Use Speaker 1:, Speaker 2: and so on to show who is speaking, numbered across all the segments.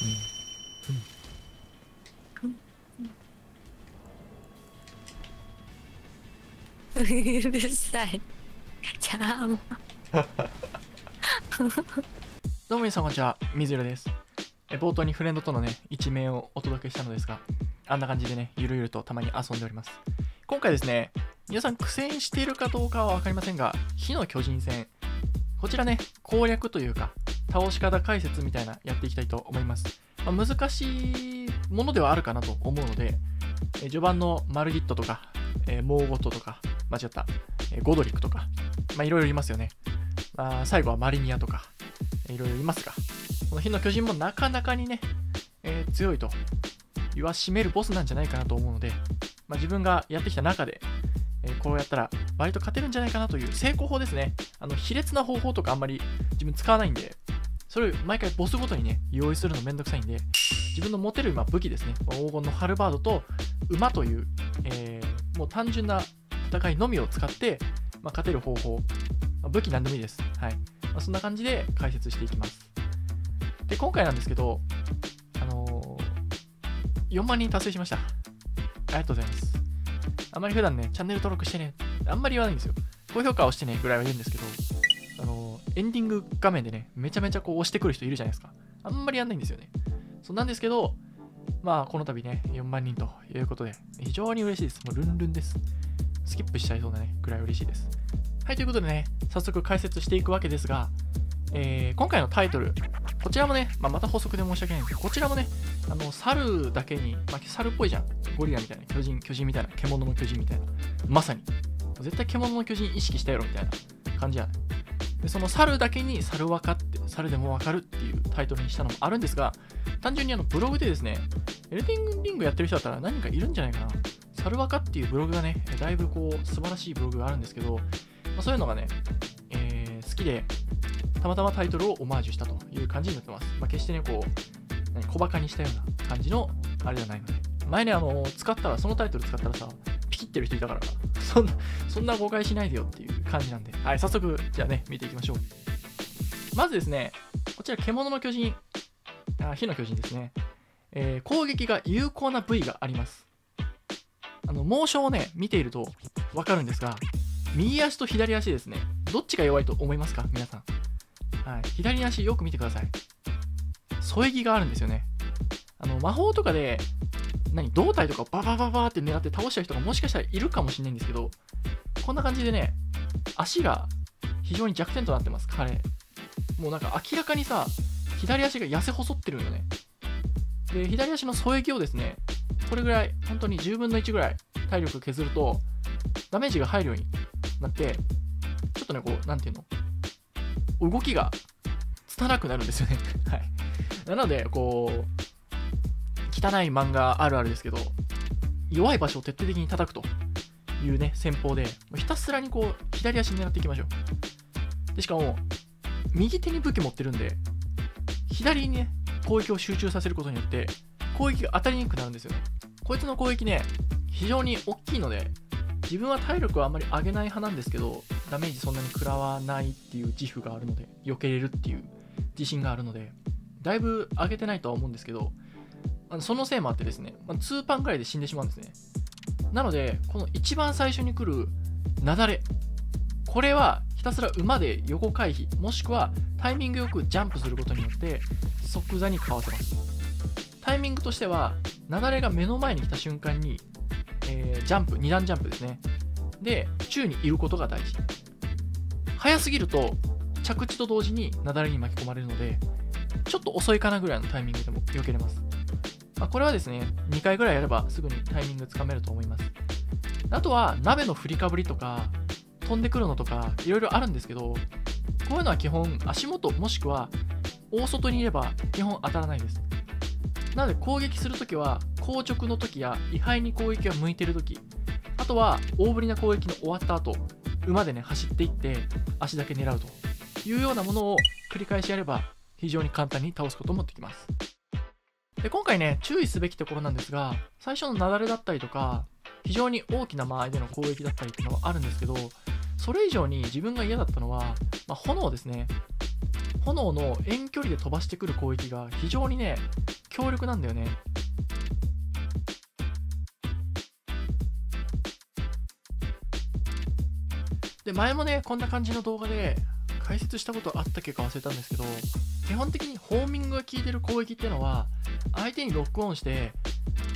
Speaker 1: うるさい。じゃあ、
Speaker 2: どうも皆さん。こん。にちは、水色です。冒頭にフレンドとのね、一面をお届けしたのですが、あん。な感じでね、ゆるゆるとたまに遊ん。でおります。今回ですね、皆さん。苦戦しているかどうかは分かりません。が、火の巨人戦、こちらね、攻略というか、倒し方解説みたいなやっていきたいと思います。まあ難しいものではあるかなと思うので、え序盤のマルギットとか、えーモーゴットとか、間違った、えゴドリックとか、まあいろいろいますよね。まあ、最後はマリニアとか、いろいろいますが、この火の巨人もなかなかにね、えー強いと言わしめるボスなんじゃないかなと思うので、まあ、自分がやってきた中で、えーこうやったら割と勝てるんじゃないかなという成功法ですね。あの、卑劣な方法とかあんまり自分使わないんで、それを毎回ボスごとにね、用意するのめんどくさいんで、自分の持てる今武器ですね、黄金のハルバードと馬という、えーもう単純な戦いのみを使って、まあ、勝てる方法、まあ武器なんでもいいです。はい。まあ、そんな感じで解説していきます。で、今回なんですけど、あのー4万人達成しました。ありがとうございます。あまり普段ね、チャンネル登録してね、あんまり言わないんですよ。高評価をしてね、ぐらいは言うんですけど、エンディング画面でね、めちゃめちゃこう押してくる人いるじゃないですか。あんまりやんないんですよね。そうなんですけど、まあ、この度ね、4万人ということで、非常に嬉しいです。もうルンルンです。スキップしちゃいそうなね、ぐらい嬉しいです。はい、ということでね、早速解説していくわけですが、えー今回のタイトル、こちらもね、まあ、また補足で申し訳ないんですけど、こちらもね、あの、猿だけに、まあ、猿っぽいじゃん。ゴリラみたいな、巨人、巨人みたいな、獣の巨人みたいな。まさに。絶対獣の巨人意識したやろみたいな感じやね。で、その猿だけに猿わかって、猿でもわかるっていうタイトルにしたのもあるんですが、単純にあのブログでですね、エルディングリングやってる人だったら何かいるんじゃないかな。サルワカっていうブログがね、だいぶこう素晴らしいブログがあるんですけど、まあ、そういうのがね、えー好きで、たまたまタイトルをオマージュしたという感じになってます。まあ、決してね、こう、何小バカにしたような感じのあれじゃないので。前ね、あの、使ったら、そのタイトル使ったらさ、ピキってる人いたから、そんな、そんな誤解しないでよっていう感じなんで、はい、早速、じゃあね、見ていきましょう。まずですね、こちら、獣の巨人、あ火の巨人ですね。えー攻撃が有効な部位があります。あの、モーションをね、見ているとわかるんですが、右足と左足ですね、どっちが弱いと思いますか？皆さん。はい。左足よく見てください。添え木があるんですよね。あの、魔法とかで、何、胴体とかをババババーって狙って倒しちゃう人がもしかしたらいるかもしれないんですけど、こんな感じでね、足が非常に弱点となってます、彼。もうなんか明らかにさ、左足が痩せ細ってるよね。で、左足の添え木をですね、これぐらい、本当に10分の1ぐらい体力削ると、ダメージが入るようになって、ちょっとね、こう、なんていうの、動きが拙くなるんですよね。はい。なので、こう、汚い漫画あるあるですけど、弱い場所を徹底的に叩くというね、戦法で、ひたすらにこう、左足狙っていきましょう。で、しかも、右手に武器持ってるんで、左にね、攻撃を集中させることによって、攻撃が当たりにくくなるんですよね。こいつの攻撃ね、非常に大きいので、自分は体力はあんまり上げない派なんですけど、ダメージそんなに食らわないっていう自負があるので、避けれるっていう自信があるので、だいぶ上げてないとは思うんですけど、あのそのせいもあってですね、まあ、2パンぐらいで死んでしまうんですね。なので、この一番最初に来る雪崩、これはひたすら馬で横回避、もしくはタイミングよくジャンプすることによって即座にかわせます。タイミングとしては、雪崩が目の前に来た瞬間に、えージャンプ、2段ジャンプですね。で、宙にいることが大事。早すぎると、着地と同時に雪崩に巻き込まれるので、ちょっと遅いかなぐらいのタイミングでも避けれます。まあ、これはですね、2回ぐらいやればすぐにタイミングつかめると思います。あとは、鍋の振りかぶりとか、飛んでくるのとか、いろいろあるんですけど、こういうのは基本、足元もしくは大外にいれば基本当たらないです。なので攻撃するときは、硬直のときや位牌に攻撃が向いてるとき、あとは大振りな攻撃の終わった後、馬でね、走っていって足だけ狙うというようなものを繰り返しやれば非常に簡単に倒すこともできます。で今回ね、注意すべきところなんですが、最初の雪崩だったりとか、非常に大きな間合いでの攻撃だったりっていうのはあるんですけど、それ以上に自分が嫌だったのは、まあ、炎ですね。炎の遠距離で飛ばしてくる攻撃が非常にね強力なんだよねで前もねこんな感じの動画で解説したことあったっけか忘れたんですけど基本的にホーミングが効いてる攻撃っていうのは相手にロックオンして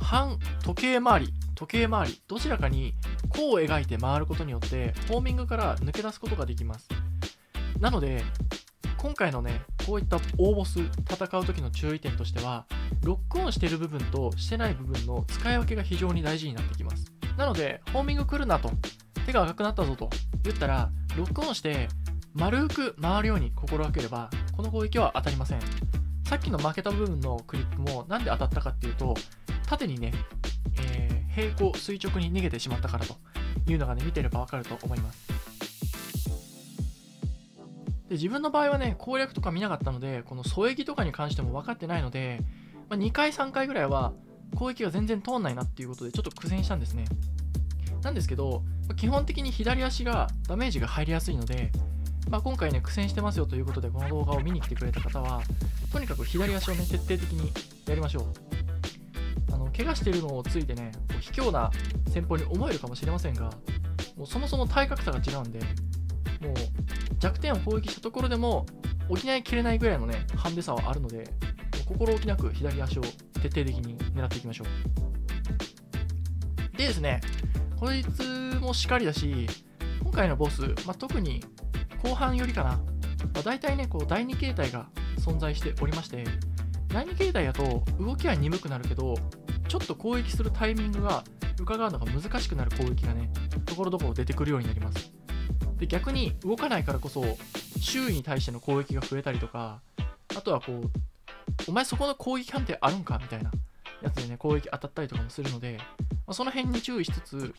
Speaker 2: 反時計回り時計回りどちらかに弧を描いて回ることによってホーミングから抜け出すことができます。なので今回のねこういった大ボス戦う時の注意点としてはロックオンしてる部分としてない部分の使い分けが非常に大事になってきます。なのでホーミング来るなと手が赤くなったぞと言ったらロックオンして丸く回るように心がければこの攻撃は当たりません。さっきの負けた部分のクリップもなんで当たったかっていうと縦にね、えー、平行垂直に逃げてしまったからというのがね見てればわかると思います。で自分の場合はね攻略とか見なかったのでこの添え木とかに関しても分かってないので、まあ、2回3回ぐらいは攻撃が全然通んないなっていうことでちょっと苦戦したんですね。なんですけど基本的に左足がダメージが入りやすいのでまあ、今回ね苦戦してますよということでこの動画を見に来てくれた方はとにかく左足をね徹底的にやりましょう。あの怪我してるのをついてね卑怯な戦法に思えるかもしれませんがもうそもそも体格差が違うんでもう弱点を攻撃したところでも補いきれないぐらいのねハンデ差はあるので心置きなく左足を徹底的に狙っていきましょう。でですねこいつもしかりだし今回のボス、まあ、特に後半よりかな、まあ、大体ね、こう第2形態が存在しておりまして、第2形態だと動きは鈍くなるけど、ちょっと攻撃するタイミングが伺うのが難しくなる攻撃がね、ところどころ出てくるようになります。で、逆に動かないからこそ、周囲に対しての攻撃が増えたりとか、あとはこう、お前そこの攻撃判定あるんかみたいなやつでね、攻撃当たったりとかもするので、まあ、その辺に注意しつつ、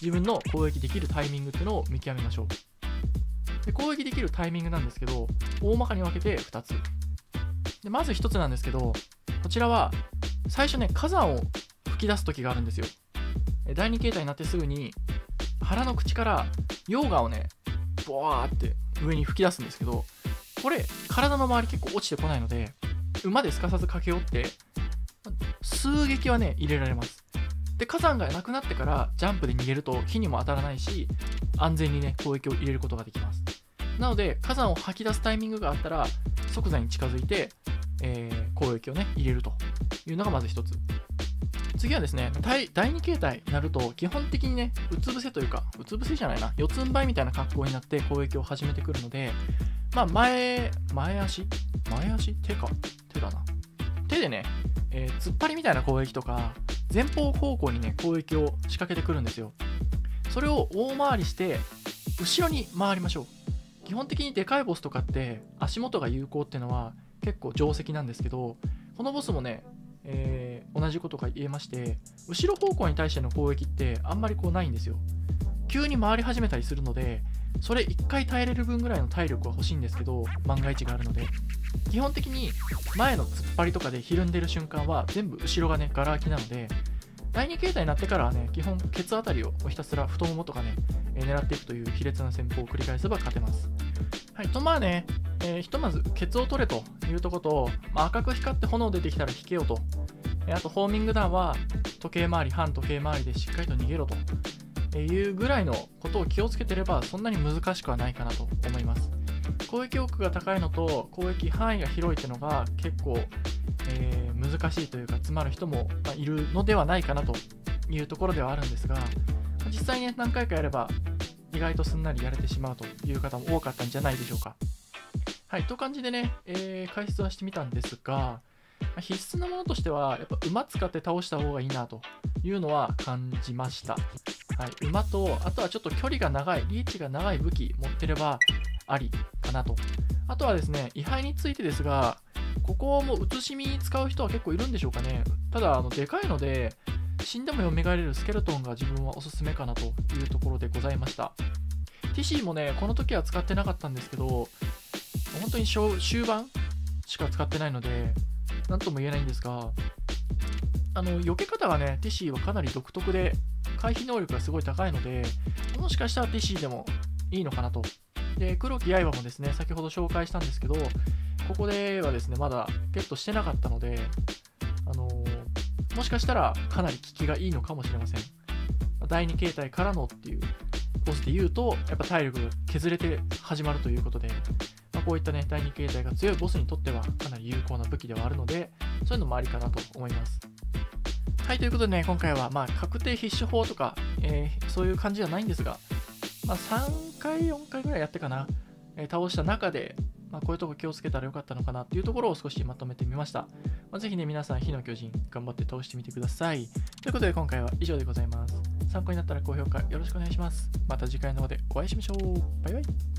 Speaker 2: 自分の攻撃できるタイミングっていうのを見極めましょう。で攻撃できるタイミングなんですけど大まかに分けて2つ。でまず1つなんですけどこちらは最初ね火山を吹き出す時があるんですよ。第2形態になってすぐに腹の口から溶岩をねボワーって上に吹き出すんですけどこれ体の周り結構落ちてこないので馬ですかさず駆け寄って数撃はね入れられます。で火山がなくなってからジャンプで逃げると火にも当たらないし安全にね攻撃を入れることができます。なので火山を吐き出すタイミングがあったら即座に近づいて、えー、攻撃をね入れるというのがまず1つ。次はですね第2形態になると基本的にねうつ伏せというかうつ伏せじゃないな四つん這いみたいな格好になって攻撃を始めてくるのでまあ前前足？前足？手か。手だな。手でね、えー、突っ張りみたいな攻撃とか前方方向にね攻撃を仕掛けてくるんですよ。それを大回りして後ろに回りましょう。基本的にでかいボスとかって足元が有効っていうのは結構定石なんですけどこのボスもね、えー、同じことが言えまして後ろ方向に対しての攻撃ってあんまりこうないんですよ。急に回り始めたりするのでそれ1回耐えれる分ぐらいの体力は欲しいんですけど万が一があるので。基本的に前の突っ張りとかでひるんでる瞬間は全部後ろがねガラ空きなので第2形態になってからはね基本ケツあたりをひたすら太ももとかねえ狙っていくという卑劣な戦法を繰り返せば勝てます。はい、とまあね、えー、ひとまずケツを取れというとこと、まあ、赤く光って炎出てきたら引けよと、え、あとホーミング弾は時計回り、反時計回りでしっかりと逃げろというぐらいのことを気をつけてればそんなに難しくはないかなと思います。攻撃奥が高いのと攻撃範囲が広いっていうのが結構、えー、難しいというか詰まる人も、いるのではないかなというところではあるんですが実際ね何回かやれば意外とすんなりやれてしまうという方も多かったんじゃないでしょうか。はい、という感じでね、えー、解説はしてみたんですが、必須なものとしては、やっぱ馬使って倒した方がいいなというのは感じました。はい、馬と、あとはちょっと距離が長い、リーチが長い武器持ってればありかなと。あとはですね、位牌についてですが、ここも写し身に使う人は結構いるんでしょうかね。ただ、あのでかいので、死んでも蘇れるスケルトンが自分はおすすめかなというところでございました。ティシーもね、この時は使ってなかったんですけど、本当に終盤しか使ってないので、なんとも言えないんですが、あの、避け方がね、ティシーはかなり独特で、回避能力がすごい高いので、もしかしたらティシーでもいいのかなと。で、黒き刃もですね、先ほど紹介したんですけど、ここではですね、まだゲットしてなかったので、あのーもしかしたらかなり効きがいいのかもしれません。第2形態からのっていうボスで言うと、やっぱ体力が削れて始まるということで、まあ、こういったね、第2形態が強いボスにとってはかなり有効な武器ではあるので、そういうのもありかなと思います。はい、ということでね、今回はまあ確定必勝法とか、えーそういう感じじゃないんですが、まあ、3回、4回ぐらいやってかな、えー倒した中で、まあ、こういうとこ気をつけたらよかったのかなっていうところを少しまとめてみました。まあ、ぜひね、皆さん、火の巨人、頑張って倒してみてください。ということで、今回は以上でございます。参考になったら高評価よろしくお願いします。また次回の方でお会いしましょう。バイバイ。